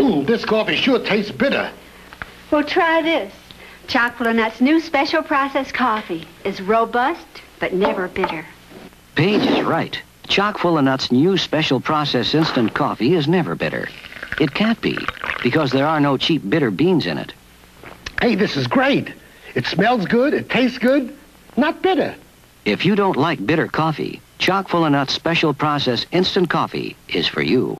Ooh, this coffee sure tastes bitter. Well, try this. Chock full o' nuts new special processed coffee is robust but never bitter. Page is right. Chock full of nuts new special process instant coffee is never bitter. It can't be, because there are no cheap bitter beans in it. Hey, this is great. It smells good, it tastes good, not bitter. If you don't like bitter coffee, Chock full of nuts special process instant coffee is for you.